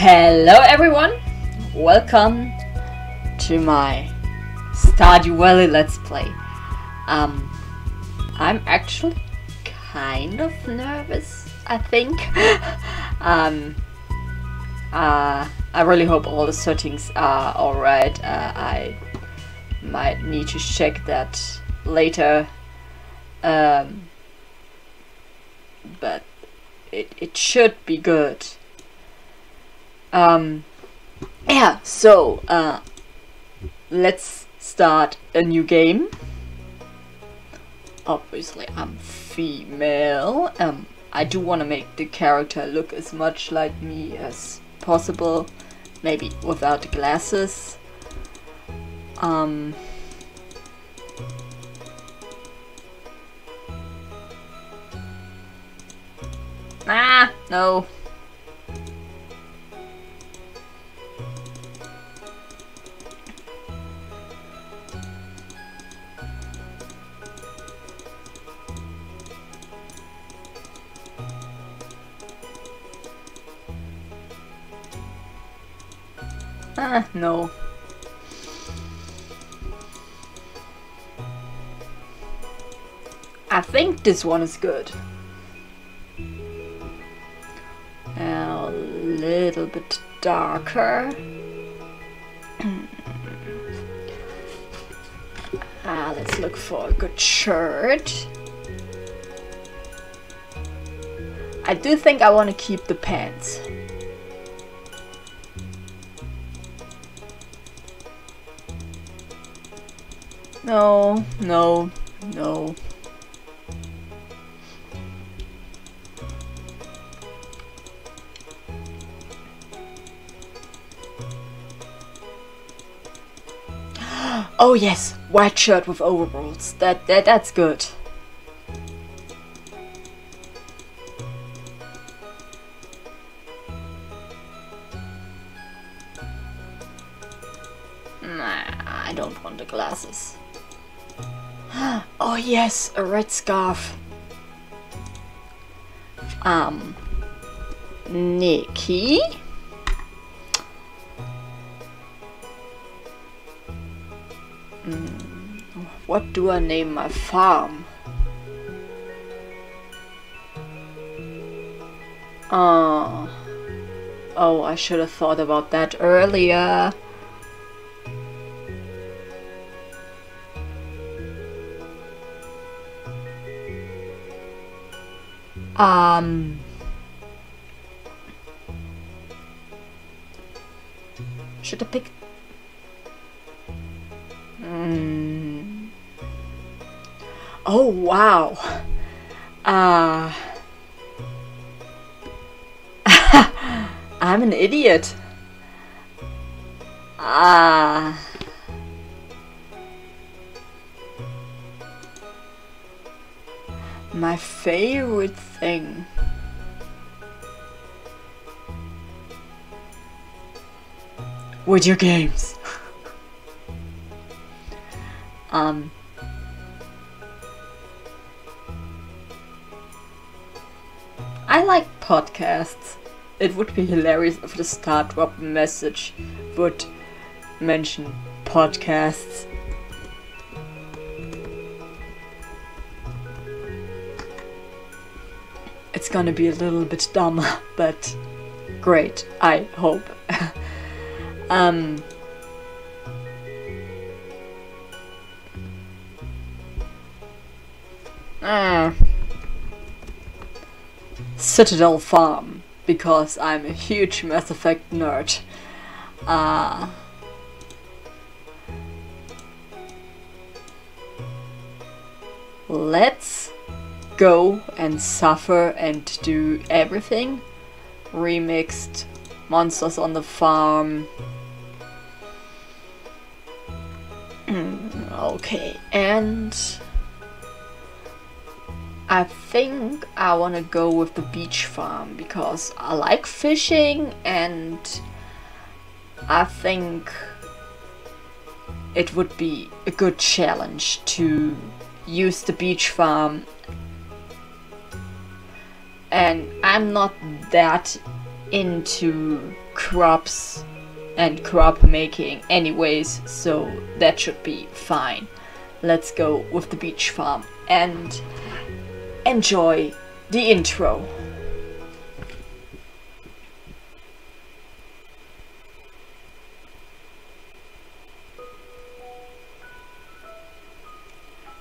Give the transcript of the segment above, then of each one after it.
Hello everyone! Welcome to my Stardew Valley Let's Play. Um, I'm actually kind of nervous, I think. um, uh, I really hope all the settings are alright. Uh, I might need to check that later. Um, but it, it should be good. Um, yeah, so, uh, let's start a new game. Obviously, I'm female. Um, I do want to make the character look as much like me as possible. Maybe without the glasses. Um, ah, no. No. I think this one is good. A little bit darker. ah, let's look for a good shirt. I do think I want to keep the pants. No, no, no. Oh yes, white shirt with overalls. That that that's good. A red scarf. Um, Nikki. Mm, what do I name my farm? Oh, oh, I should have thought about that earlier. Um, should I pick? Mm. Oh wow! Uh, I'm an idiot. Ah. My favorite thing. Video games. um. I like podcasts. It would be hilarious if the Stardrop message would mention podcasts. It's gonna be a little bit dumb, but great, I hope. um, ah. Citadel Farm, because I'm a huge Mass Effect nerd. Uh, let's go and suffer and do everything. Remixed monsters on the farm. Mm, okay, and I think I want to go with the beach farm because I like fishing and I think it would be a good challenge to use the beach farm and I'm not that into crops and crop making anyways, so that should be fine. Let's go with the beach farm and enjoy the intro.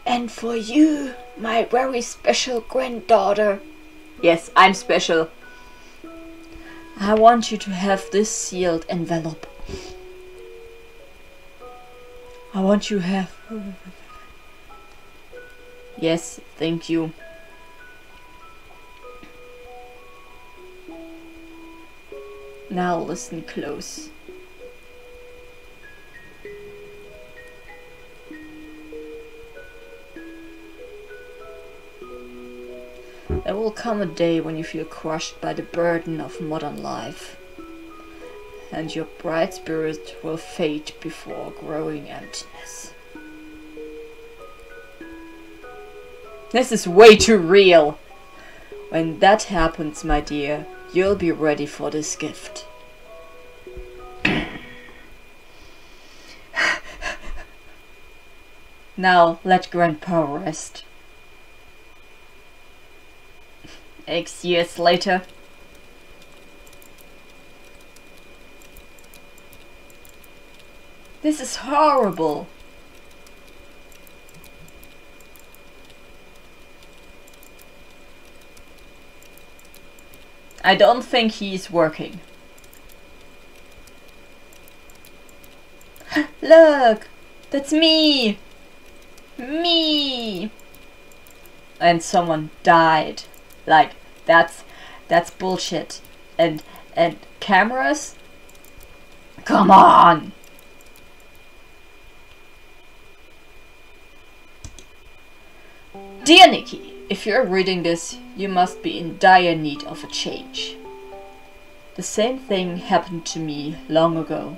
And for you, my very special granddaughter. Yes, I'm special. I want you to have this sealed envelope. I want you to have. Yes, thank you. Now listen close. Will come a day when you feel crushed by the burden of modern life, and your bright spirit will fade before growing emptiness. This is way too real! When that happens, my dear, you'll be ready for this gift. now let Grandpa rest. X years later. This is horrible. I don't think he's working. Look! That's me! Me! And someone died. Like that's that's bullshit. And and cameras? Come on. Dear Nikki, if you're reading this, you must be in dire need of a change. The same thing happened to me long ago.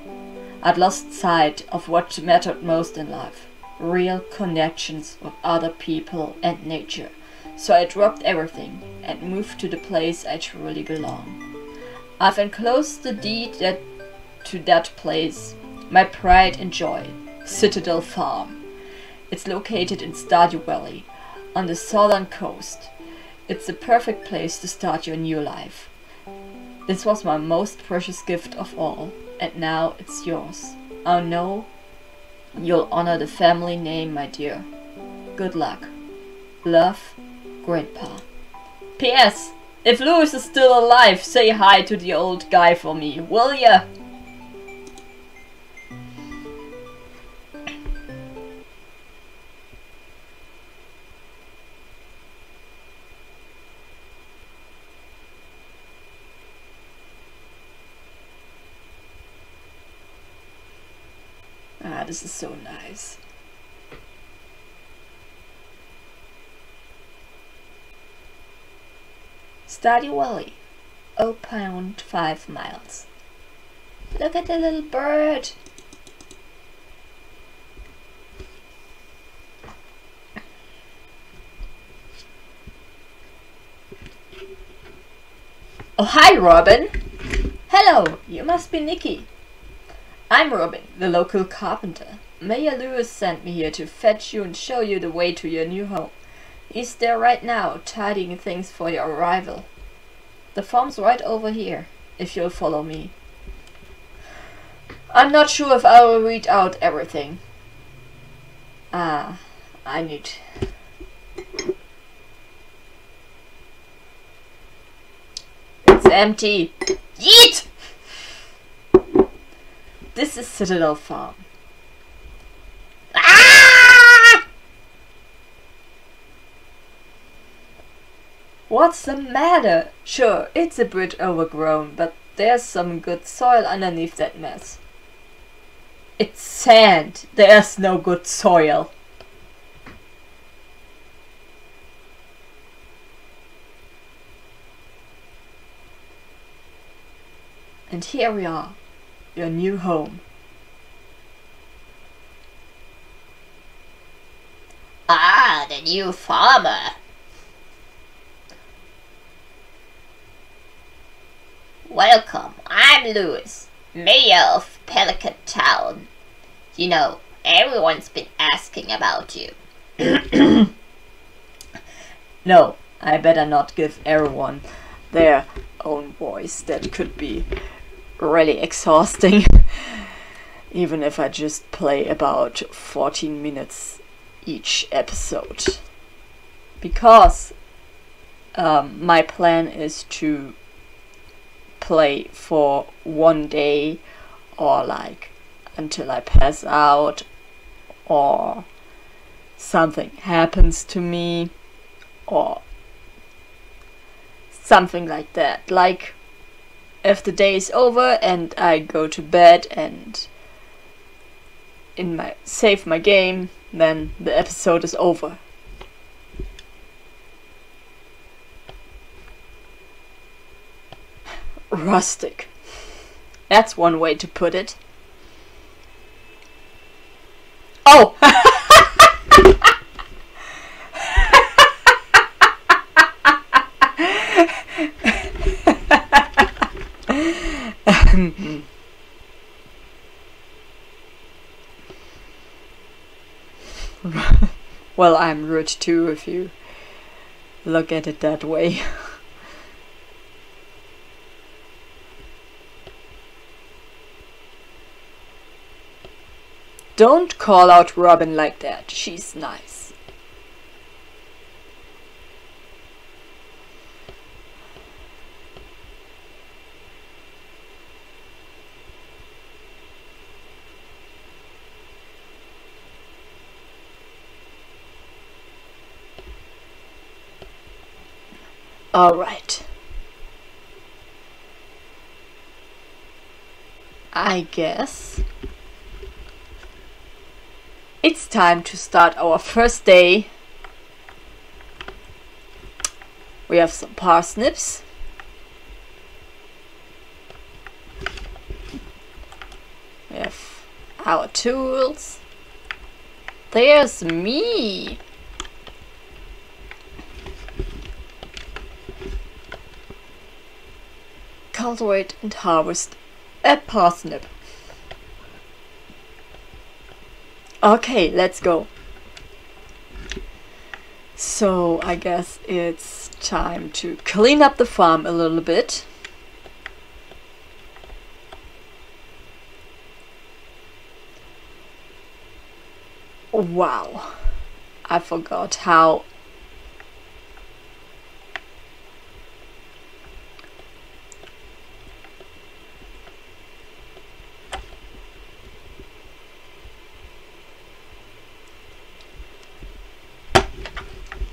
I'd lost sight of what mattered most in life real connections with other people and nature. So I dropped everything and moved to the place I truly belong. I've enclosed the deed that to that place, my pride and joy, Citadel Farm. It's located in Stardew Valley, on the southern coast. It's the perfect place to start your new life. This was my most precious gift of all, and now it's yours. I know you'll honor the family name, my dear. Good luck. Love, Grandpa. P.S. If Lewis is still alive, say hi to the old guy for me, will ya? Ah, this is so nice. Stardew Valley, 0.5 miles. Look at the little bird. Oh, hi, Robin. Hello, you must be Nikki. I'm Robin, the local carpenter. Mayor Lewis sent me here to fetch you and show you the way to your new home. He's there right now, tidying things for your arrival. The farm's right over here, if you'll follow me. I'm not sure if I will read out everything. Ah, I need... It's empty. Yeet! This is Citadel Farm. Ah! What's the matter? Sure, it's a bit overgrown, but there's some good soil underneath that mess. It's sand. There's no good soil. And here we are, your new home. Ah, the new farmer. Welcome. I'm Lewis, mayor of Pelican Town. You know, everyone's been asking about you. No, I better not give everyone their own voice. That could be really exhausting. Even if I just play about 14 minutes each episode. Because um, my plan is to play for one day or like until I pass out or something happens to me or something like that. Like if the day is over and I go to bed and in my save my game, then the episode is over. Rustic. That's one way to put it. Oh! well, I'm rude too if you look at it that way. Don't call out Robin like that. She's nice. All right. I guess it's time to start our first day. We have some parsnips. We have our tools. There's me. Cultivate and harvest a parsnip. Okay, let's go. So I guess it's time to clean up the farm a little bit. Wow, I forgot how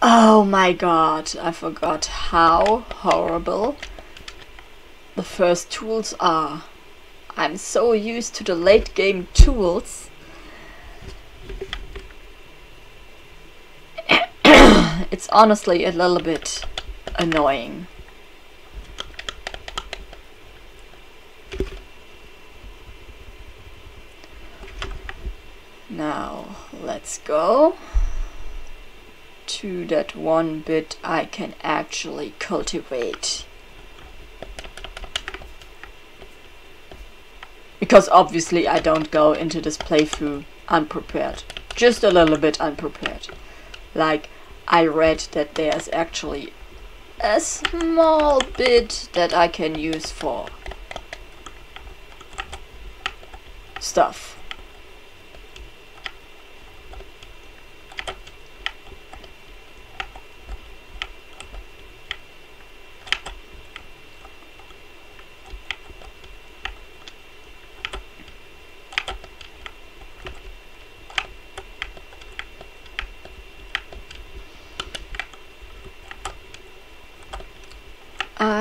Oh my god, I forgot how horrible the first tools are. I'm so used to the late game tools. it's honestly a little bit annoying. Now, let's go to that one bit I can actually cultivate. Because obviously I don't go into this playthrough unprepared. Just a little bit unprepared. Like, I read that there's actually a small bit that I can use for stuff.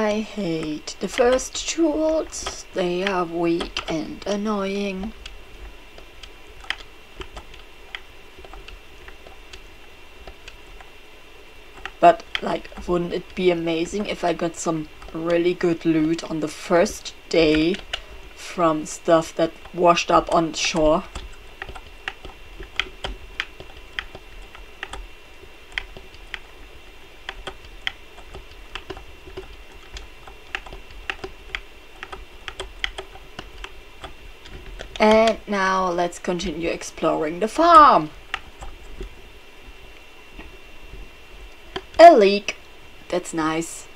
I hate the first tools. They are weak and annoying. But, like, wouldn't it be amazing if I got some really good loot on the first day from stuff that washed up on shore? And now let's continue exploring the farm. A leek. That's nice.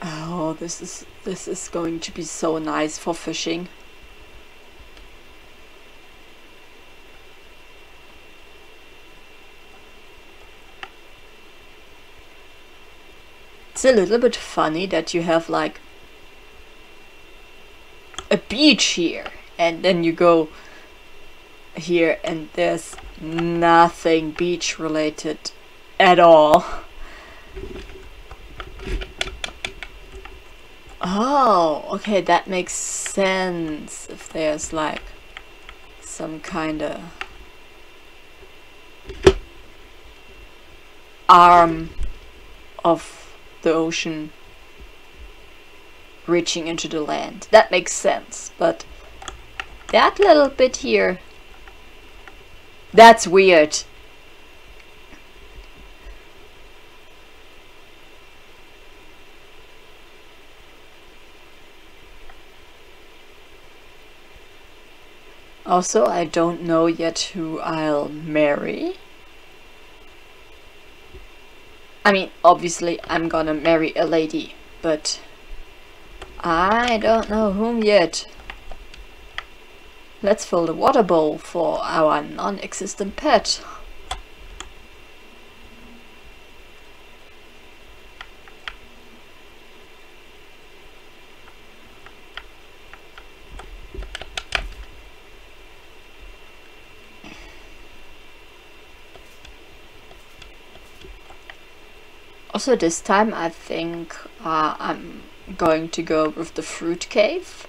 Oh, this is this is going to be so nice for fishing. It's a little bit funny that you have like a beach here and then you go here and there's nothing beach related at all. Oh, okay, that makes sense if there's like some kind of arm of the ocean reaching into the land. That makes sense, but that little bit here, that's weird. Also, I don't know yet who I'll marry. I mean, obviously, I'm gonna marry a lady, but I don't know whom yet. Let's fill the water bowl for our non-existent pet. Also this time I think uh, I'm going to go with the fruit cave.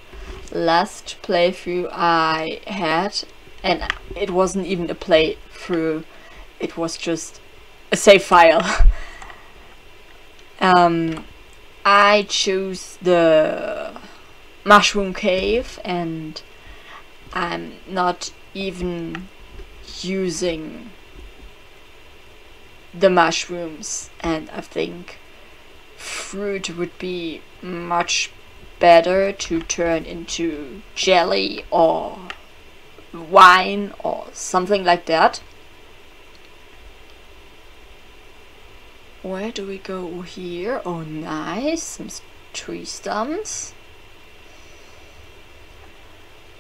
Last playthrough I had and it wasn't even a playthrough, it was just a save file. um, I choose the mushroom cave and I'm not even using the mushrooms and I think fruit would be much better to turn into jelly or wine or something like that. Where do we go here? Oh nice, some tree stumps.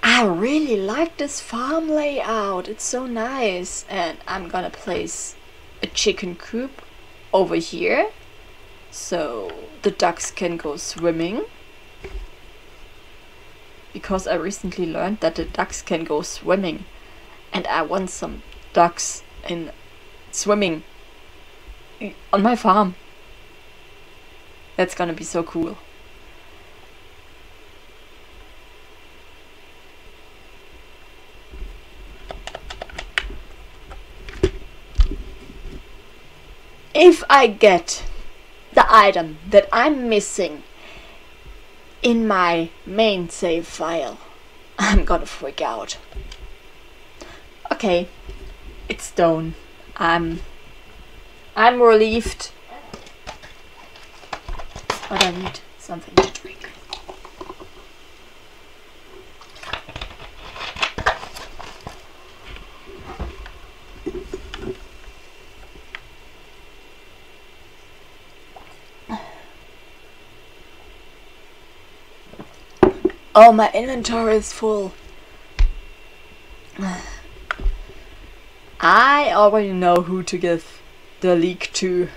I really like this farm layout, it's so nice and I'm gonna place a chicken coop over here so the ducks can go swimming. Because I recently learned that the ducks can go swimming and I want some ducks in swimming on my farm. That's gonna be so cool if I get the item that I'm missing in my main save file, I'm gonna freak out. Okay, it's done. I'm I'm relieved. But I need something to drink. Oh, my inventory is full. I already know who to give the leek to.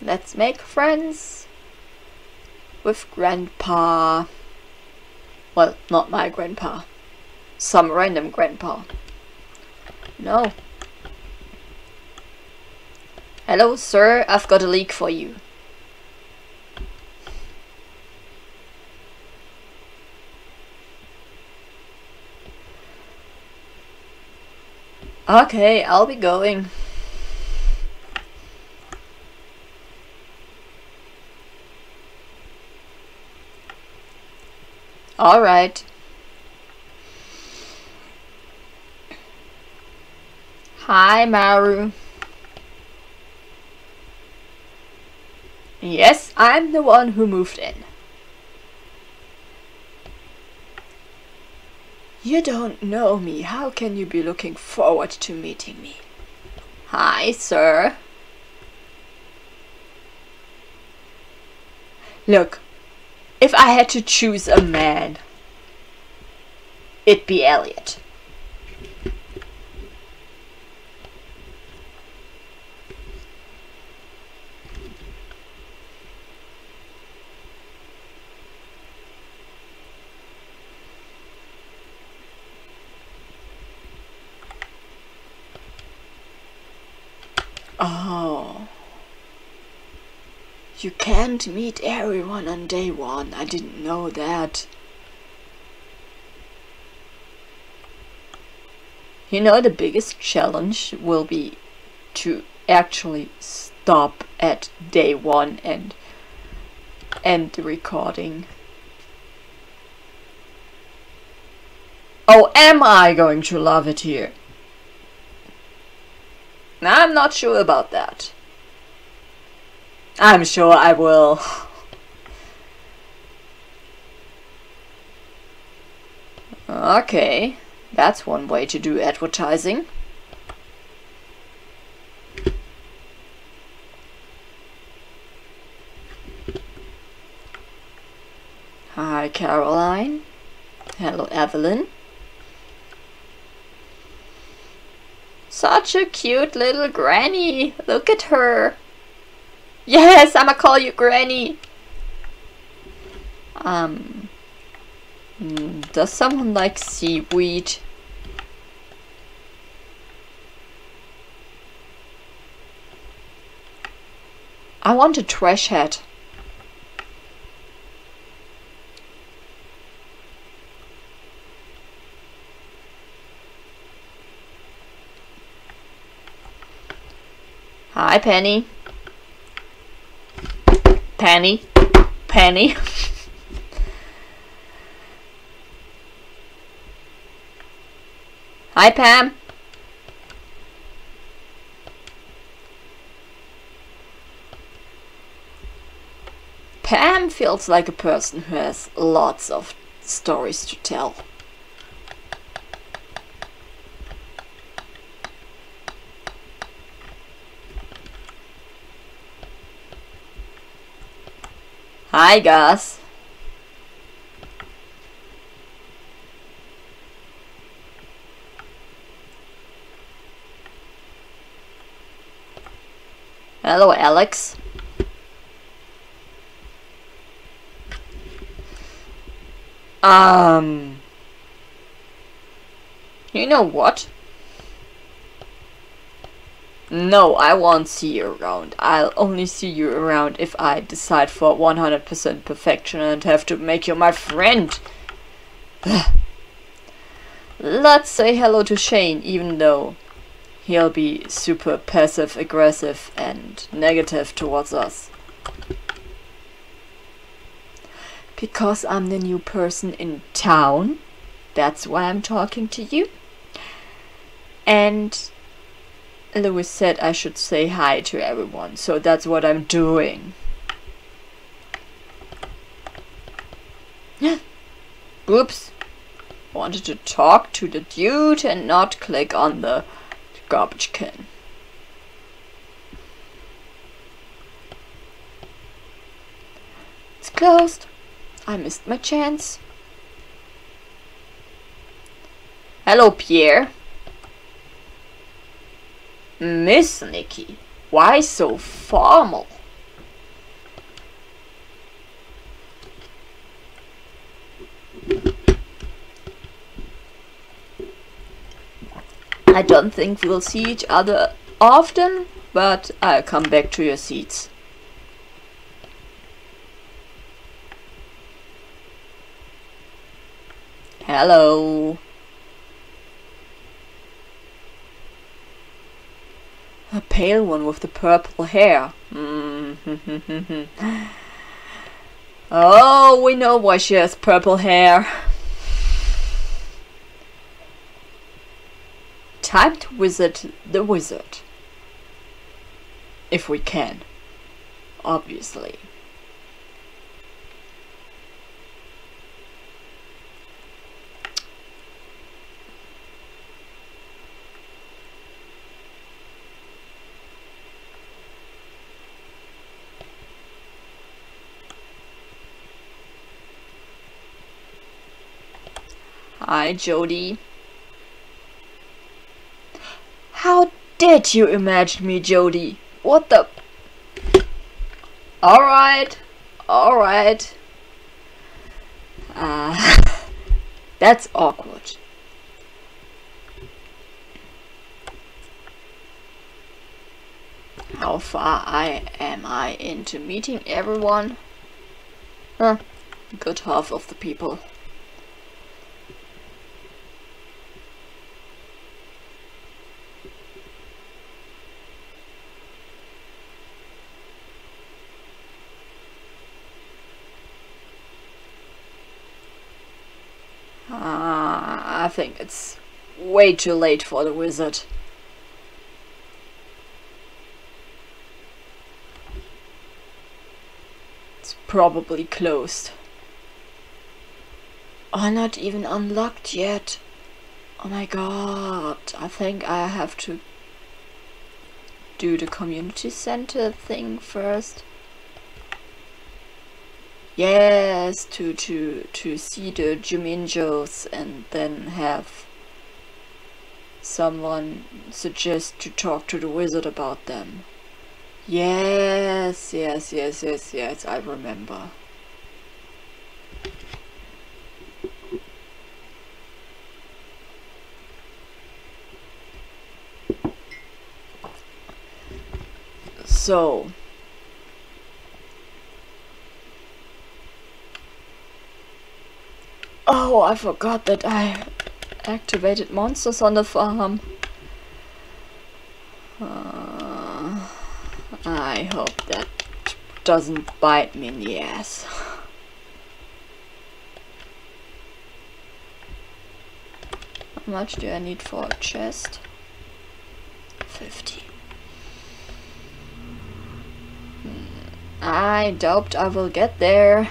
Let's make friends with grandpa. Well, not my grandpa. Some random grandpa. No. Hello, sir. I've got a leek for you. Okay, I'll be going. Alright. Hi, Maru. Yes, I'm the one who moved in. You don't know me. How can you be looking forward to meeting me? Hi, sir. Look, if I had to choose a man, it'd be Elliott. Oh. You can't meet everyone on day one. I didn't know that. You know, the biggest challenge will be to actually stop at day one and end the recording. Oh, am I going to love it here? I'm not sure about that. I'm sure I will. Okay, that's one way to do advertising. Hi, Caroline. Hello, Evelyn. Such a cute little granny. Look at her. Yes, I'ma call you granny. Um, mm, does someone like seaweed? I want a trash hat. Hi, Penny. Penny. Penny. Hi, Pam. Pam feels like a person who has lots of stories to tell. Hi, Gus. Hello, Alex. Um... You know what? No, I won't see you around. I'll only see you around if I decide for 100% perfection and have to make you my friend. Let's say hello to Shane, even though he'll be super passive aggressive and negative towards us. Because I'm the new person in town. That's why I'm talking to you. And Lewis said I should say hi to everyone, so that's what I'm doing. Oops. Wanted to talk to the dude and not click on the garbage can. It's closed. I missed my chance. Hello, Pierre. Miss Nikki, why so formal? I don't think we'll see each other often, but I'll come back to your seats. Hello. A pale one with the purple hair. Mm-hmm. Oh, we know why she has purple hair. Time to visit the wizard. If we can. Obviously. Jodi. How did you imagine me, Jodi? What the? Alright, alright. Uh, that's awkward. How far I am I into meeting everyone? Huh, good half of the people. Uh, I think it's way too late for the wizard. It's probably closed. Oh, not even unlocked yet. Oh my god, I think I have to do the community center thing first. Yes, to to to see the Junimos and then have someone suggest to talk to the wizard about them. Yes, yes, yes, yes, yes, I remember. So, Oh, I forgot that I activated monsters on the farm. Uh, I hope that doesn't bite me in the ass. How much do I need for a chest? 50. Hmm, I doubt I will get there.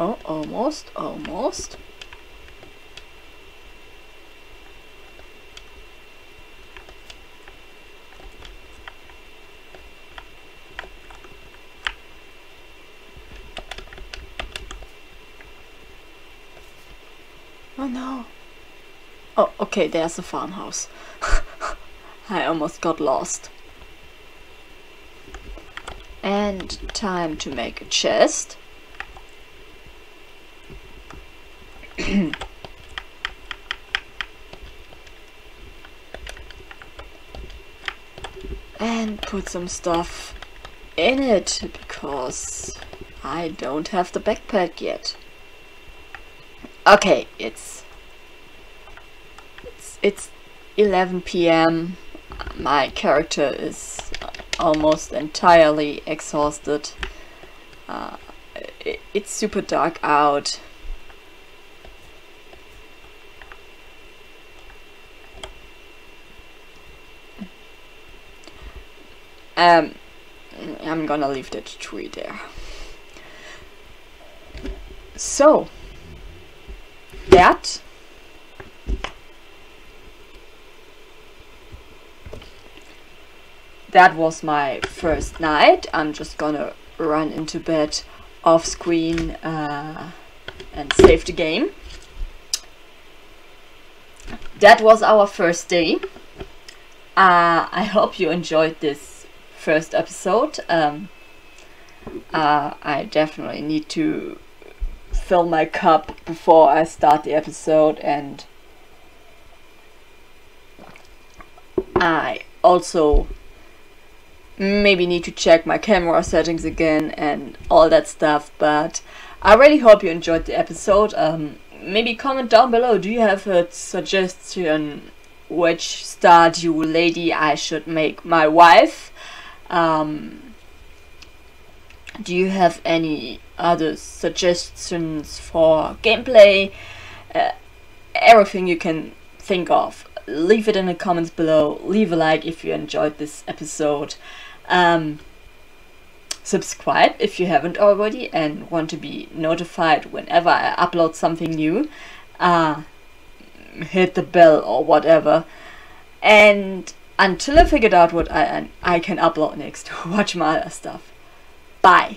Oh, almost, almost. Oh no. Oh, okay, there's a farmhouse. I almost got lost. And time to make a chest. and put some stuff in it because I don't have the backpack yet. Okay, it's it's it's 11 p.m. My character is almost entirely exhausted. Uh, it, it's super dark out. Um, I'm gonna leave that tree there. So, that that was my first night. I'm just gonna run into bed off screen uh, and save the game. That was our first day. Uh, I hope you enjoyed this first episode. Um, uh, I definitely need to fill my cup before I start the episode and I also maybe need to check my camera settings again and all that stuff but I really hope you enjoyed the episode um, maybe comment down below do you have a suggestion which Stardew lady I should make my wife. Um, do you have any other suggestions for gameplay? Uh, everything you can think of. Leave it in the comments below. Leave a like if you enjoyed this episode. Um, subscribe if you haven't already and want to be notified whenever I upload something new. Uh, hit the bell or whatever. And until I figured out what I I can upload next, watch my other stuff. Bye.